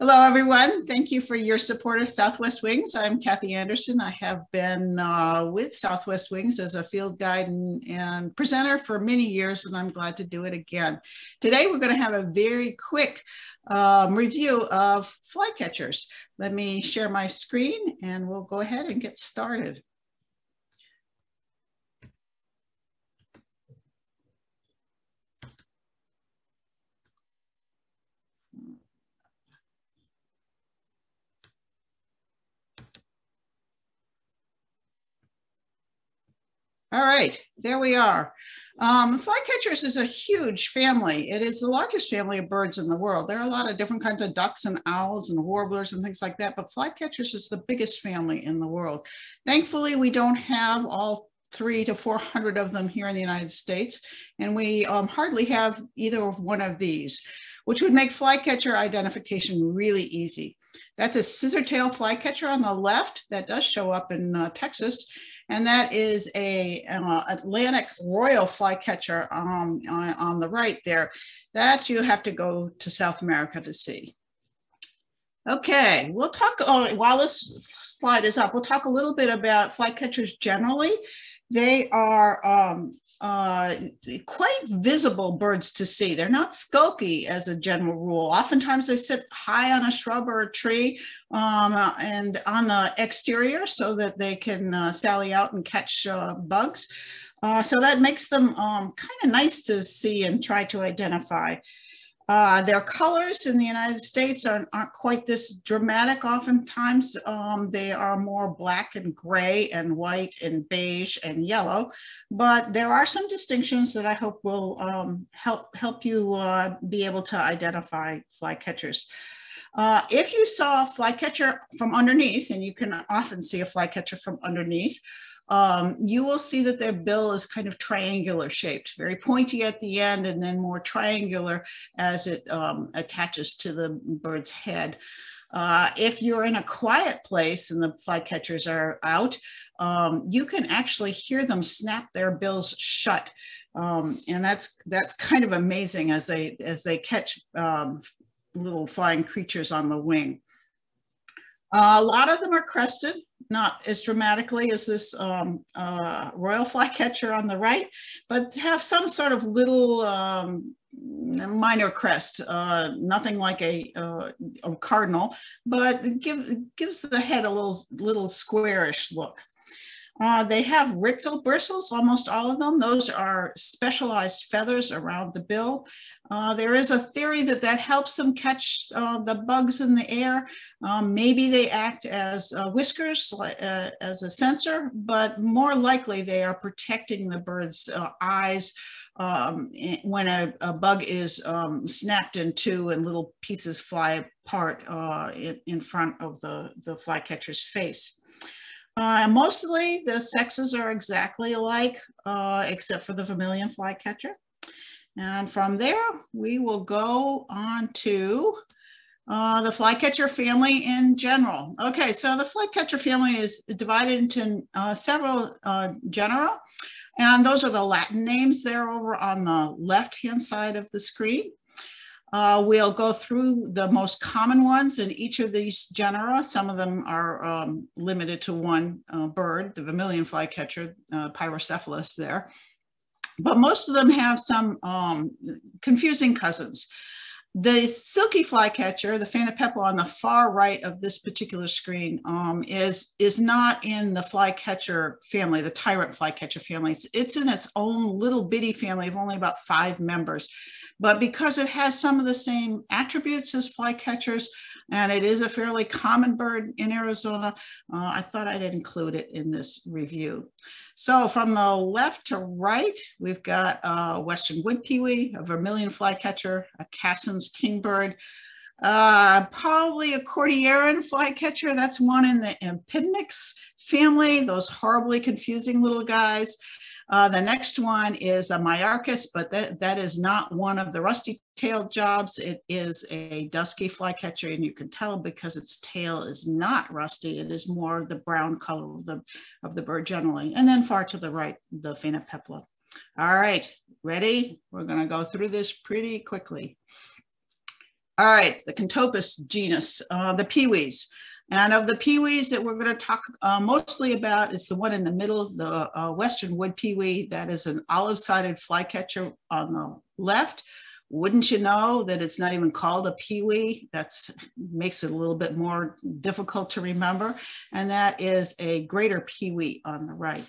Hello, everyone. Thank you for your support of Southwest Wings. I'm Kathe Anderson. I have been uh, with Southwest Wings as a field guide and, and, presenter for many years, and I'm glad to do it again. Today, we're going to have a very quick um, review of flycatchers. Let me share my screen, and we'll go ahead and get started. All right, there we are. Um, flycatchers is a huge family. It is the largest family of birds in the world. There are a lot of different kinds of ducks and owls and warblers and things like that, but flycatchers is the biggest family in the world. Thankfully, we don't have all three to 400 of them here in the United States, and we um, hardly have either one of these, which would make flycatcher identification really easy. That's a scissortail flycatcher on the left that does show up in uh, Texas and that is a uh, Atlantic royal flycatcher um, on, on the right there. That you have to go to South America to see. Okay, we'll talk, uh, while this slide is up, we'll talk a little bit about flycatchers generally. They are um, uh, quite visible birds to see. They're not skulky as a general rule. Oftentimes they sit high on a shrub or a tree um, and on the exterior so that they can uh, sally out and catch uh, bugs. Uh, so that makes them um, kind of nice to see and try to identify. Uh, their colors in the United States aren't, aren't quite this dramatic oftentimes. Um, they are more black and gray and white and beige and yellow, but there are some distinctions that I hope will um, help, help you uh, be able to identify flycatchers. Uh, if you saw a flycatcher from underneath, and you can often see a flycatcher from underneath, um, you will see that their bill is kind of triangular shaped, very pointy at the end and then more triangular as it um, attaches to the bird's head. Uh, if you're in a quiet place and the flycatchers are out, um, you can actually hear them snap their bills shut. Um, and that's that's kind of amazing as they as they catch um, little flying creatures on the wing. Uh, a lot of them are crested, not as dramatically as this um, uh, royal flycatcher on the right, but have some sort of little um, minor crest, uh, nothing like a, uh, a cardinal, but give, gives the head a little, little squarish look. Uh, they have rictal bristles, almost all of them. Those are specialized feathers around the bill. Uh, there is a theory that that helps them catch uh, the bugs in the air. Um, maybe they act as uh, whiskers, uh, as a sensor, but more likely they are protecting the bird's uh, eyes um, when a, a, bug is um, snapped in two and little pieces fly apart in, in, front of the, the flycatcher's face. Uh, mostly the sexes are exactly alike, uh, except for the vermilion flycatcher. And from there, we will go on to uh, the flycatcher family in general. Okay, so the flycatcher family is divided into uh, several uh, genera, and those are the Latin names there over on the left-hand side of the screen. Uh, we'll go through the most common ones in each of these genera. Some of them are um, limited to one uh, bird, the vermilion flycatcher, uh, Pyrocephalus there. But most of them have some um, confusing cousins. The silky flycatcher, the Phainopepla on the far right of this particular screen um, is, is not in the flycatcher family, the tyrant flycatcher family. It's, it's in its own little bitty family of only about five members. But because it has some of the same attributes as flycatchers, and it is a fairly common bird in Arizona, uh, I thought I'd include it in this review. So from the left to right, we've got a western wood pewee, a vermilion flycatcher, a Cassin's kingbird, uh, probably a Cordilleran flycatcher. That's one in the Empidonax family, those horribly confusing little guys. Uh, the next one is a Myiarchus, but that, that is not one of the rusty-tailed jobs. It is a dusky flycatcher, and you can tell because its tail is not rusty. It is more the brown color of the, of the bird generally. And then far to the right, the Phainopepla. All right, ready? We're gonna go through this pretty quickly. All right, the Contopus genus, uh, the peewees. And of the peewees that we're going to talk uh, mostly about is the one in the middle, the uh, western wood peewee. That is an olive-sided flycatcher on the left wouldn't you know that it's not even called a peewee? That's makes it a little bit more difficult to remember. And that is a greater peewee on the right.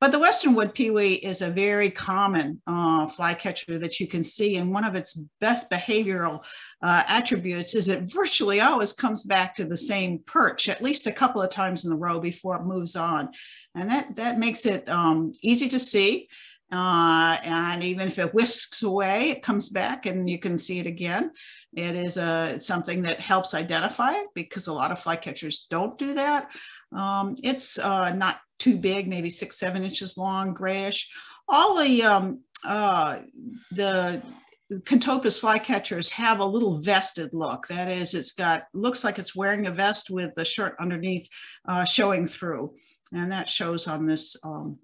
But the western wood peewee is a very common uh, flycatcher that you can see. And one of its best behavioral uh, attributes is it virtually always comes back to the same perch, at least a couple of times in a row before it moves on. And that, that makes it um, easy to see. Uh, and even if it whisks away, it comes back and you can see it again. It is a, something that helps identify it because a lot of flycatchers don't do that. Um, it's uh, not too big, maybe six, seven inches long, grayish. All the, um, uh, the Contopus flycatchers have a little vested look. That is, it's got, looks like it's wearing a vest with the shirt underneath uh, showing through. And that shows on this um,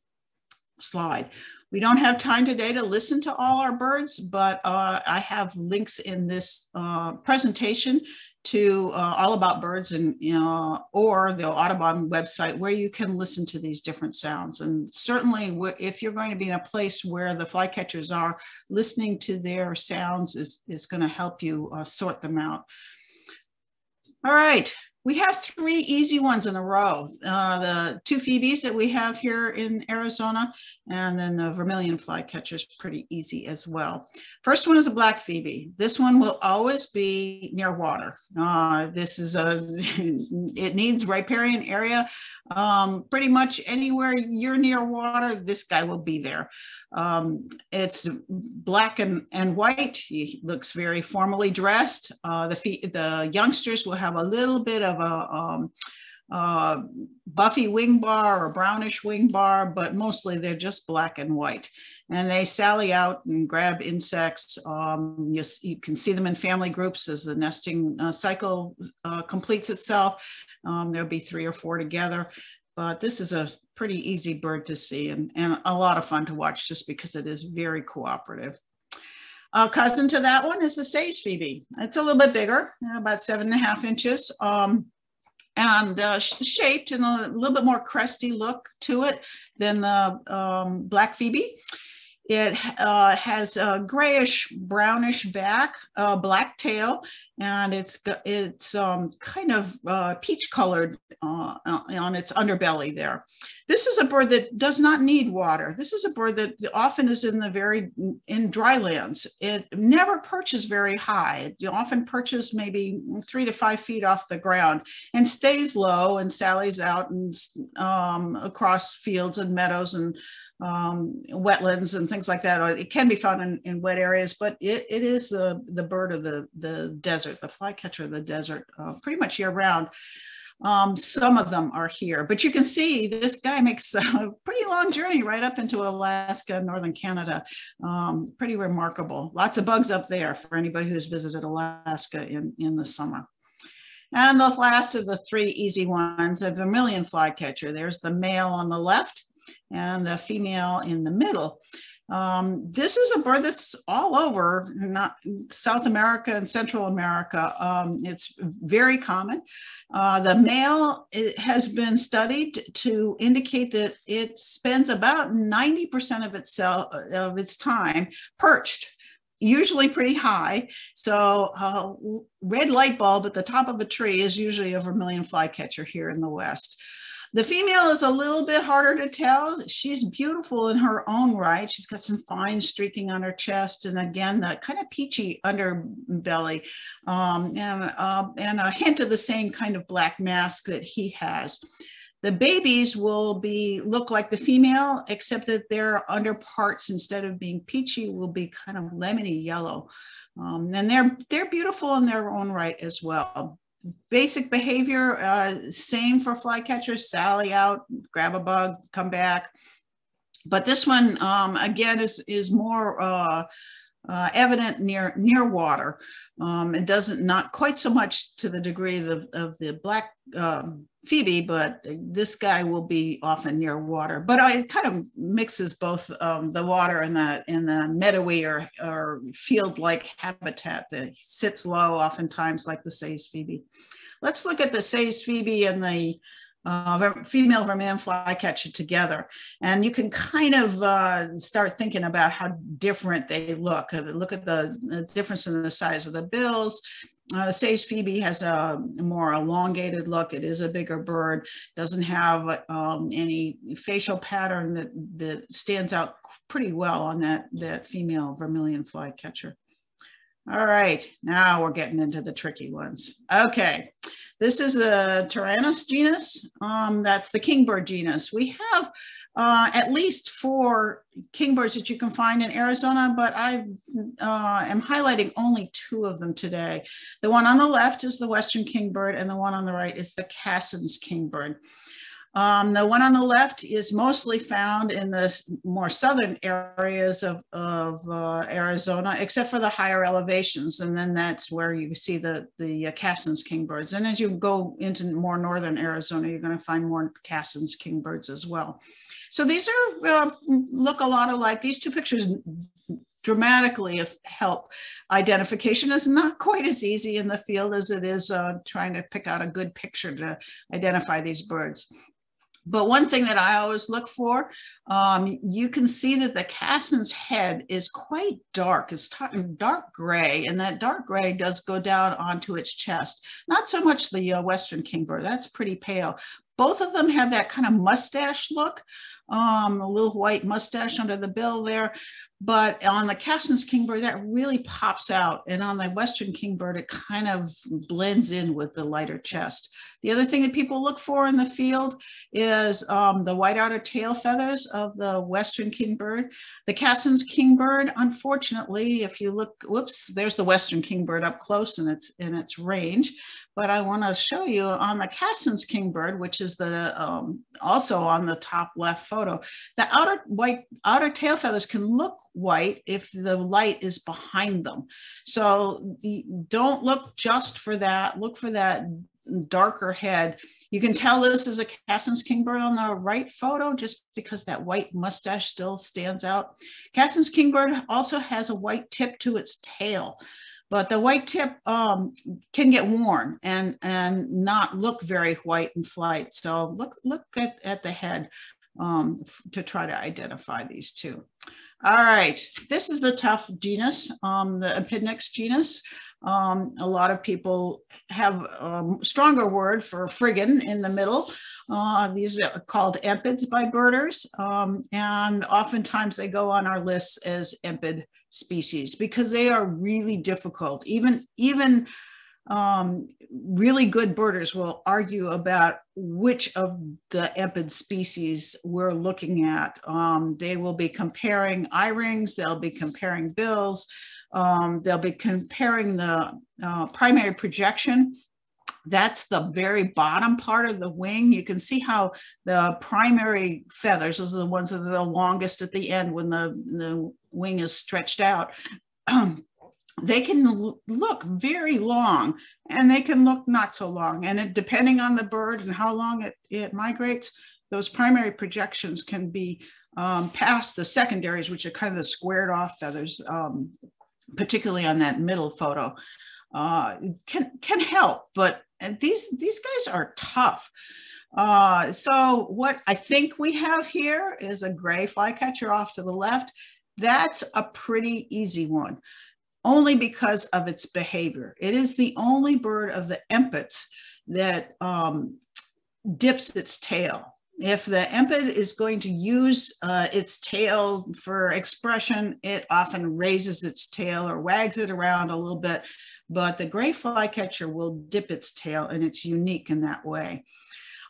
slide. We don't have time today to listen to all our birds, but uh, I have links in this uh, presentation to uh, All About Birds and or the Audubon website where you can listen to these different sounds. And certainly if you're going to be in a place where the flycatchers are, listening to their sounds is, is going to help you uh, sort them out. All right, we have three easy ones in a row. Uh, the two Phoebes that we have here in Arizona, and then the vermilion flycatcher is pretty easy as well. First one is a black Phoebe. This one will always be near water. Uh, this is a, it needs riparian area. Um, pretty much anywhere you're near water, this guy will be there. Um, it's black and, and white. He looks very formally dressed. Uh, the, the youngsters will have a little bit of a um, uh, buffy wing bar or brownish wing bar, but mostly they're just black and white. And they sally out and grab insects. Um, you, you, can see them in family groups as the nesting uh, cycle uh, completes itself. Um, there'll be three or four together. But this is a pretty easy bird to see and, and a lot of fun to watch just because it is very cooperative. A cousin to that one is the Say's Phoebe. It's a little bit bigger, about seven and a half inches. Um, and uh, shaped and a little bit more crusty look to it than the um, Black Phoebe. It uh, has a grayish brownish back, uh, black tail, and it's it's um, kind of uh, peach colored uh, on its underbelly there. This is a bird that does not need water. This is a bird that often is in the very in dry lands. It never perches very high. It often perches maybe three to five feet off the ground and stays low and sallies out and um, across fields and meadows and um, wetlands and things like that. It can be found in, in wet areas, but it, it is the, the bird of the, the desert, the flycatcher of the desert, uh, pretty much year round. Um, some of them are here, but you can see this guy makes a pretty long journey right up into Alaska, Northern Canada. Um, pretty remarkable. Lots of bugs up there for anybody who's visited Alaska in, in the summer. And the last of the three easy ones, a vermilion flycatcher. There's the male on the left and the female in the middle. Um, this is a bird that's all over not South America and Central America. Um, it's very common. Uh, the male has been studied to indicate that it spends about 90% of itself of its time perched usually pretty high. So uh, red light bulb at the top of a tree is usually a vermilion flycatcher here in the West. The female is a little bit harder to tell. She's beautiful in her own right. She's got some fine streaking on her chest, and again, that kind of peachy underbelly, um, and, uh, and a hint of the same kind of black mask that he has. The babies will be look like the female, except that their under parts, instead of being peachy, will be kind of lemony yellow. Um, and they're they're beautiful in their own right as well basic behavior, uh, same for flycatchers, sally out, grab a bug, come back. But this one, um, again, is, is more uh, uh, evident near, near water. Um, it doesn't, not quite so much to the degree of, of the black um, Phoebe, but this guy will be often near water. But it kind of mixes both um, the water and the in the meadowy or, or field-like habitat that sits low, oftentimes like the Say's Phoebe. Let's look at the Say's Phoebe and the uh, female vermilion flycatcher together. And you can kind of uh, start thinking about how different they look. Uh, look at the, the difference in the size of the bills, uh, the Say's Phoebe has a more elongated look. It is a bigger bird, doesn't have um, any facial pattern that, that stands out pretty well on that, that female vermilion flycatcher. All right, now we're getting into the tricky ones. Okay, this is the Tyrannus genus. Um, that's the kingbird genus. We have uh, at least four kingbirds that you can find in Arizona, but I uh, am highlighting only two of them today. The one on the left is the western kingbird, and the one on the right is the Cassin's kingbird. Um, the one on the left is mostly found in the more southern areas of, of uh, Arizona, except for the higher elevations. And then that's where you see the, the uh, Cassin's kingbirds. And as you go into more northern Arizona, you're going to find more Cassin's kingbirds as well. So these are uh, look a lot alike. These two pictures dramatically help. Identification is not quite as easy in the field as it is uh, trying to pick out a good picture to identify these birds. But one thing that I always look for, um, you can see that the Cassin's head is quite dark. It's dark gray, and that dark gray does go down onto its chest. Not so much the uh, Western Kingbird, that's pretty pale. Both of them have that kind of mustache look, um, a little white mustache under the bill there. But on the Cassin's kingbird, that really pops out. And on the Western kingbird, it kind of blends in with the lighter chest. The other thing that people look for in the field is um, the white outer tail feathers of the Western kingbird. The Cassin's kingbird, unfortunately, if you look, whoops, there's the Western kingbird up close in its, in its range. But I want to show you on the Cassin's kingbird, which is the um, also on the top left photo, the outer white outer tail feathers can look white if the light is behind them. So don't look just for that. Look for that darker head. You can tell this is a Cassin's kingbird on the right photo just because that white mustache still stands out. Cassin's kingbird also has a white tip to its tail, but the white tip um, can get worn and, and not look very white in flight. So look, look at, at the head um, to try to identify these two. All right, this is the tough genus, um, the Empidonax genus. Um, a lot of people have a stronger word for friggin in the middle. Uh, these are called empids by birders, um, and oftentimes they go on our lists as empid species because they are really difficult. Even, even um, really good birders will argue about which of the empid species we're looking at. Um, they will be comparing eye rings, they'll be comparing bills, um, they'll be comparing the uh, primary projection. That's the very bottom part of the wing. You can see how the primary feathers, those are the ones that are the longest at the end when the, the wing is stretched out. they can look very long and they can look not so long. And it, depending on the bird and how long it, it migrates, those primary projections can be um, past the secondaries, which are kind of the squared off feathers, um, particularly on that middle photo, uh, can, can help. But these, these guys are tough. Uh, so what I think we have here is a gray flycatcher off to the left. That's a pretty easy one only because of its behavior. It is the only bird of the empids that um, dips its tail. If the empid is going to use uh, its tail for expression, it often raises its tail or wags it around a little bit, but the gray flycatcher will dip its tail and it's unique in that way.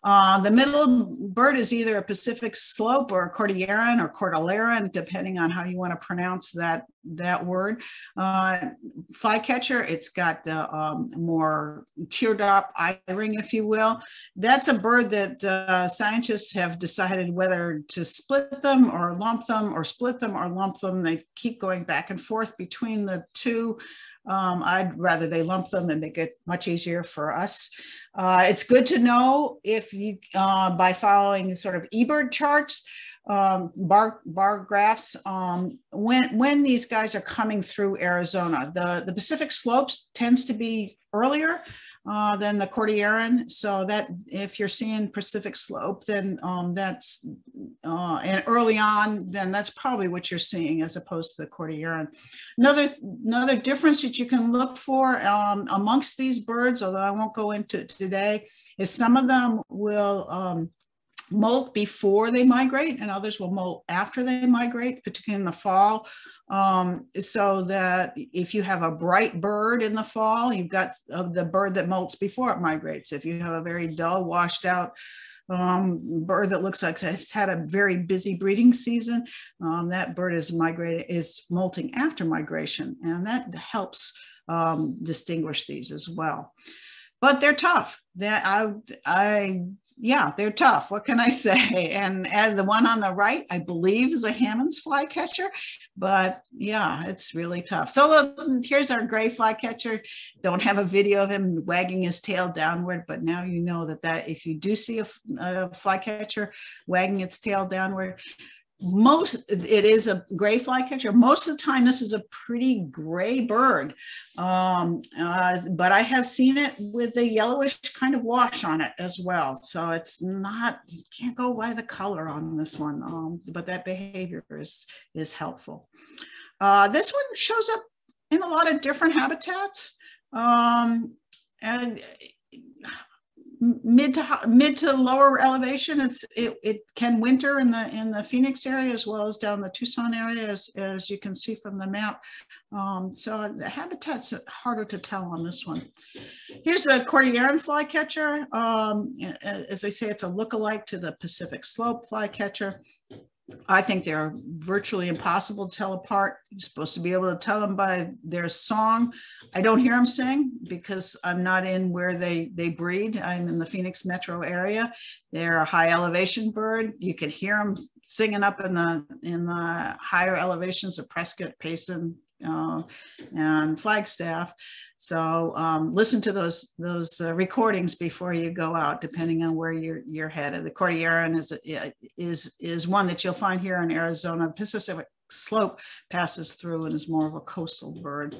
Uh, the middle bird is either a Pacific slope or a Cordilleran or Cordilleran, depending on how you want to pronounce that, that word. Uh, flycatcher, it's got the um, more teardrop eye ring, if you will. That's a bird that uh, scientists have decided whether to split them or lump them or split them or lump them. They keep going back and forth between the two. Um, I'd rather they lump them and make it much easier for us. Uh, it's good to know if you, uh, by following sort of eBird charts, um, bar, bar graphs, um, when, when these guys are coming through Arizona. The, the Pacific slopes tends to be earlier uh, than the Cordilleran. So that if you're seeing Pacific slope, then um, that's, uh, and early on, then that's probably what you're seeing as opposed to the Cordilleran. Another, another difference that you can look for um, amongst these birds, although I won't go into today, is some of them will um, molt before they migrate and others will molt after they migrate, particularly in the fall. Um, so that if you have a bright bird in the fall, you've got uh, the bird that molts before it migrates. If you have a very dull, washed out um, bird that looks like it's had a very busy breeding season, um, that bird is migrating, is molting after migration. And that helps um, distinguish these as well but they're tough. They, I, I, yeah, they're tough. What can I say? And, and the one on the right, I believe, is a Hammond's flycatcher. But yeah, it's really tough. So look, here's our gray flycatcher. Don't have a video of him wagging his tail downward, but now you know that that if you do see a, a flycatcher wagging its tail downward, most it is a gray flycatcher. Most of the time this is a pretty gray bird. Um, uh, but i have seen it with a yellowish kind of wash on it as well. So it's not you can't go by the color on this one um, but that behavior is is helpful. Uh, this one shows up in a lot of different habitats. Um, and mid to mid to lower elevation it's it, it can winter in the in the phoenix area as well as down the tucson area as, as you can see from the map. Um, so the habitat's harder to tell on this one. Here's a cordilleran flycatcher. Um, as i say it's a look-alike to the pacific slope flycatcher I think they're virtually impossible to tell apart. You're supposed to be able to tell them by their song. I don't hear them sing because I'm not in where they, they breed. I'm in the Phoenix metro area. They're a high elevation bird. You can hear them singing up in the, in the higher elevations of Prescott, Payson, uh, and Flagstaff. So um, listen to those those uh, recordings before you go out, depending on where you're you're headed. The Cordilleran is is is one that you'll find here in Arizona. The Pacific Slope passes through and is more of a coastal bird.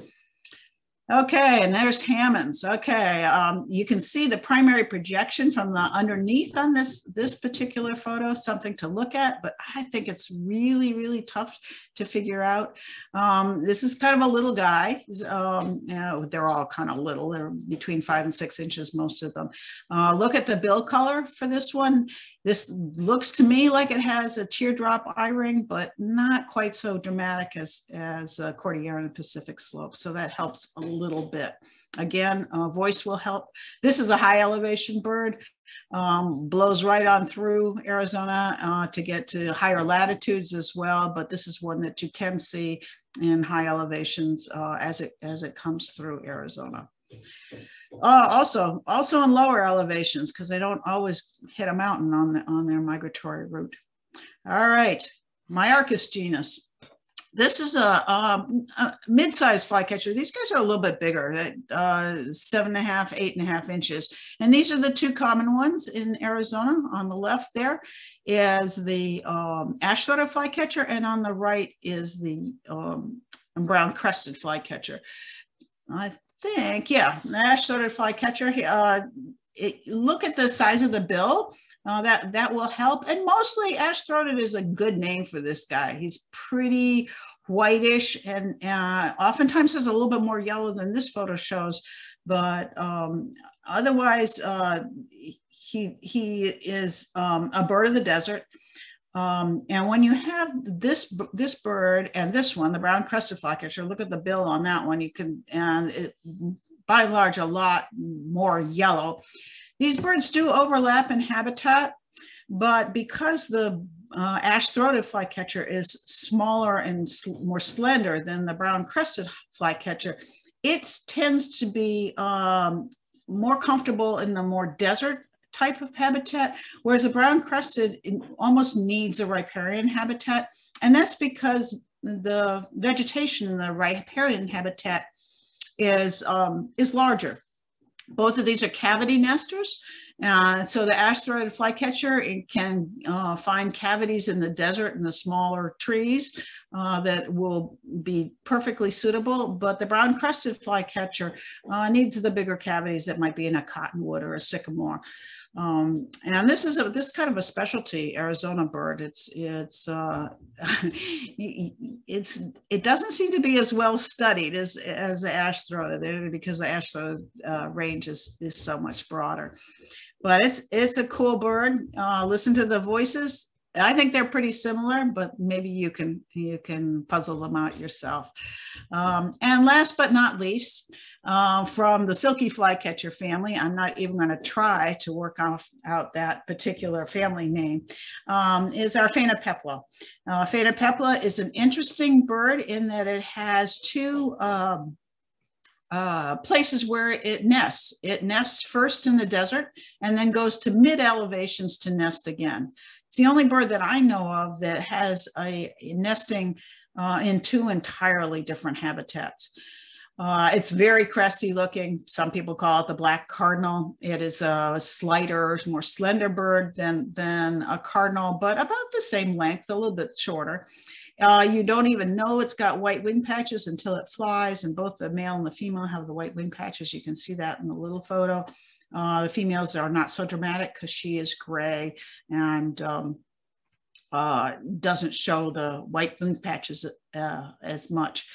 Okay, and there's Hammond's. Okay, um, you can see the primary projection from the underneath on this, this particular photo, something to look at, but I think it's really, really tough to figure out. Um, this is kind of a little guy. Um, they're all kind of little. They're between five and six inches, most of them. Uh, look at the bill color for this one. This looks to me like it has a teardrop eye ring, but not quite so dramatic as, as uh, Cordilleran Pacific Slope. So that helps a little bit. Again, uh, voice will help. This is a high elevation bird, um, blows right on through Arizona uh, to get to higher latitudes as well. But this is one that you can see in high elevations uh, as it as it comes through Arizona. Uh, also, also in lower elevations because they don't always hit a mountain on the on their migratory route. All right, Myiarchus genus. This is a, um, a mid-sized flycatcher. These guys are a little bit bigger, uh, seven and a half, eight and a half inches. And these are the two common ones in Arizona. On the left there is the um, ash-throated flycatcher, and on the right is the um, brown-crested flycatcher. I think, yeah, ash-throated flycatcher. Uh, it, look at the size of the bill. Uh, that that will help. And mostly ash throated is a good name for this guy. He's pretty whitish and uh, oftentimes has a little bit more yellow than this photo shows. But um, otherwise, uh, he he is um, a bird of the desert. Um, and when you have this this bird and this one, the brown crested flycatcher, look at the bill on that one. You can and it by and large a lot more yellow. These birds do overlap in habitat, but because the uh, ash-throated flycatcher is smaller and sl more slender than the brown-crested flycatcher, it tends to be um, more comfortable in the more desert type of habitat, whereas the brown-crested almost needs a riparian habitat. And that's because the vegetation in the riparian habitat is, um, is larger. both of these are cavity nesters. Uh, so the ash-throated flycatcher can uh, find cavities in the desert and the smaller trees uh, that will be perfectly suitable, but the brown-crested flycatcher uh, needs the bigger cavities that might be in a cottonwood or a sycamore. Um, and this is a this kind of a specialty Arizona bird. It's it's uh, it's it doesn't seem to be as well studied as as the ash throated because the ash throated uh, range is is so much broader. But it's it's a cool bird. Uh, listen to the voices. I think they're pretty similar, but maybe you can you can puzzle them out yourself. Um, and last but not least, uh, from the silky flycatcher family, I'm not even going to try to work off out that particular family name, um, is our Phainopepla. Uh, Phainopepla is an interesting bird in that it has two um, uh, places where it nests. It nests first in the desert and then goes to mid elevations to nest again. It's the only bird that I know of that has a, nesting uh, in two entirely different habitats. Uh, it's very cresty looking. Some people call it the black cardinal. It is a slighter, more slender bird than, than a cardinal, but about the same length, a little bit shorter. Uh, you don't even know it's got white wing patches until it flies, and both the male and the female have the white wing patches. You can see that in the little photo. Uh, the females are not so dramatic because she is gray and um, uh, doesn't show the white wing patches uh, as much.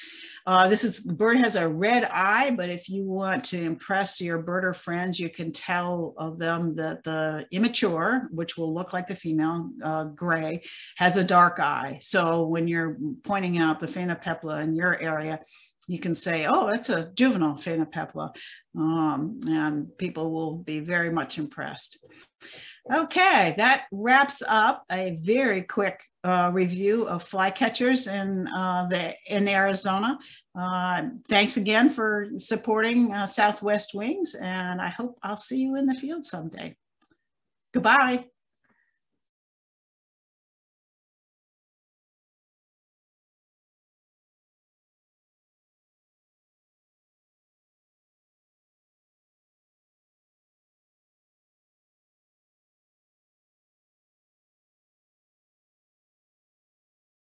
Uh, this is bird has a red eye, but if you want to impress your birder friends, you can tell of them that the immature, which will look like the female uh, gray, has a dark eye. So when you're pointing out the phainopepla in your area, you can say, oh, that's a juvenile phainopepla, um, and people will be very much impressed. Okay, that wraps up a very quick uh, review of flycatchers in, uh, the, in Arizona. Uh, thanks again for supporting uh, Southwest Wings, and I hope I'll see you in the field someday. Goodbye.